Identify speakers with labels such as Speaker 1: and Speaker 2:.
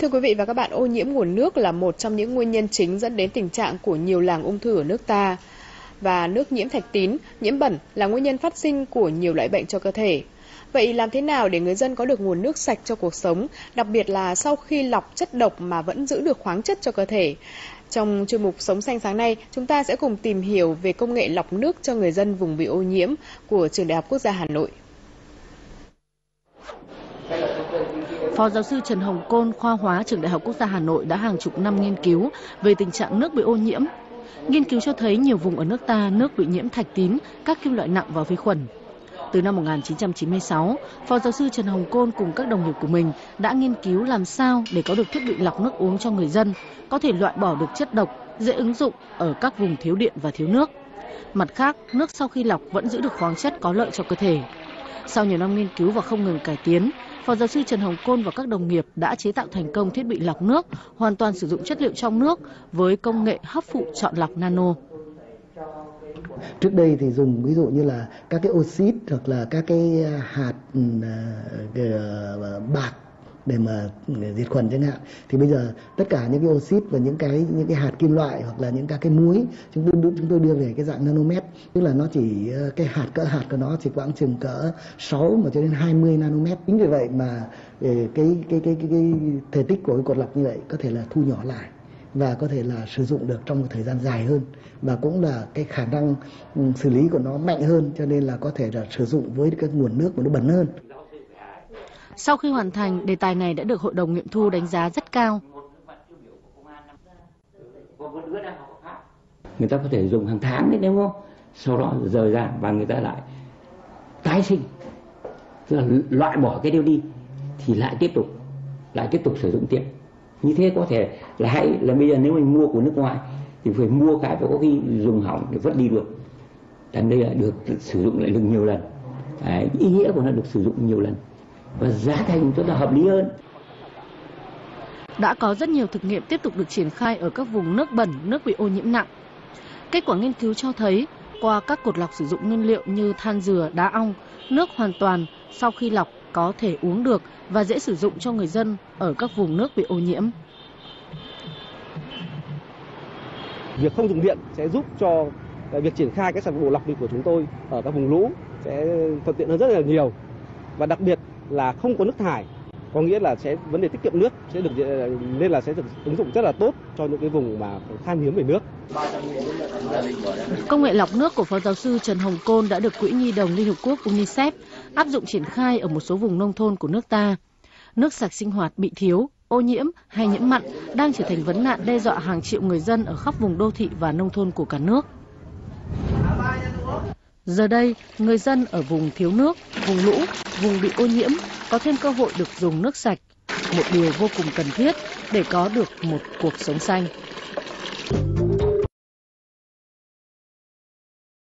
Speaker 1: Thưa quý vị và các bạn, ô nhiễm nguồn nước là một trong những nguyên nhân chính dẫn đến tình trạng của nhiều làng ung thư ở nước ta. Và nước nhiễm thạch tín, nhiễm bẩn là nguyên nhân phát sinh của nhiều loại bệnh cho cơ thể. Vậy làm thế nào để người dân có được nguồn nước sạch cho cuộc sống, đặc biệt là sau khi lọc chất độc mà vẫn giữ được khoáng chất cho cơ thể? Trong chuyên mục Sống xanh sáng nay, chúng ta sẽ cùng tìm hiểu về công nghệ lọc nước cho người dân vùng bị ô nhiễm của Trường Đại học Quốc gia Hà Nội.
Speaker 2: Phó giáo sư Trần Hồng Côn, khoa hóa trường Đại học Quốc gia Hà Nội đã hàng chục năm nghiên cứu về tình trạng nước bị ô nhiễm. Nghiên cứu cho thấy nhiều vùng ở nước ta nước bị nhiễm thạch tín, các kim loại nặng và vi khuẩn. Từ năm 1996, Phó giáo sư Trần Hồng Côn cùng các đồng nghiệp của mình đã nghiên cứu làm sao để có được thiết bị lọc nước uống cho người dân, có thể loại bỏ được chất độc, dễ ứng dụng ở các vùng thiếu điện và thiếu nước. Mặt khác, nước sau khi lọc vẫn giữ được khoáng chất có lợi cho cơ thể. Sau nhiều năm nghiên cứu và không ngừng cải tiến, Phó giáo sư Trần Hồng Côn và các đồng nghiệp đã chế tạo thành công thiết bị lọc nước hoàn toàn sử dụng chất liệu trong nước với công nghệ hấp phụ chọn lọc nano.
Speaker 3: Trước đây thì dùng ví dụ như là các cái oxit hoặc là các cái à, hạt uh, bạc để mà diệt khuẩn chẳng hạn. Thì bây giờ tất cả những cái oxit và những cái những cái hạt kim loại hoặc là những các cái muối chúng tôi chúng tôi đưa về cái dạng nanomet. Tức là nó chỉ ờ, cái hạt cỡ hạt của nó chỉ khoảng chừng cỡ 6 mà cho đến 20 nanomet. Chính vì vậy mà ờ, cái cái cái cái, cái thể tích của cái cột lọc như vậy có thể là thu nhỏ lại và có thể là sử dụng được trong một thời gian dài hơn và cũng là cái khả năng ừ, xử lý của nó mạnh hơn cho nên là có thể là sử dụng với cái nguồn nước mà nó bẩn hơn
Speaker 2: sau khi hoàn thành, đề tài này đã được Hội đồng nghiệm thu đánh giá rất cao.
Speaker 4: Người ta có thể dùng hàng tháng đấy đúng không? Sau đó rời ra và người ta lại tái sinh. Tức là loại bỏ cái điều đi thì lại tiếp tục lại tiếp tục sử dụng tiếp. Như thế có thể là hãy là bây giờ nếu mình mua của nước ngoài thì phải mua cái phải có khi dùng hỏng để vứt đi được. Còn đây là được sử dụng lại được nhiều lần. Đấy, ý nghĩa của nó được sử dụng nhiều lần và giá thành cho nó hợp lý hơn.
Speaker 2: Đã có rất nhiều thực nghiệm tiếp tục được triển khai ở các vùng nước bẩn, nước bị ô nhiễm nặng. Kết quả nghiên cứu cho thấy, qua các cột lọc sử dụng nguyên liệu như than dừa, đá ong, nước hoàn toàn sau khi lọc có thể uống được và dễ sử dụng cho người dân ở các vùng nước bị ô nhiễm.
Speaker 5: Việc không dùng điện sẽ giúp cho việc triển khai các sản phẩm lọc của chúng tôi ở các vùng lũ sẽ thuận tiện hơn rất là nhiều. Và đặc biệt là không có nước thải có nghĩa là sẽ vấn đề tiết kiệm nước sẽ được nên là sẽ được ứng dụng rất là tốt cho những cái vùng mà khan hiếm về nước.
Speaker 2: Công nghệ lọc nước của Phó giáo sư Trần Hồng Côn đã được Quỹ Nhi đồng Liên Hợp Quốc UNICEF áp dụng triển khai ở một số vùng nông thôn của nước ta. Nước sạch sinh hoạt bị thiếu, ô nhiễm hay nhiễm mặn đang trở thành vấn nạn đe dọa hàng triệu người dân ở khắp vùng đô thị và nông thôn của cả nước. Giờ đây, người dân ở vùng thiếu nước, vùng lũ, vùng bị ô nhiễm có thêm cơ hội được dùng nước sạch, một điều vô cùng cần thiết để có được một cuộc sống xanh.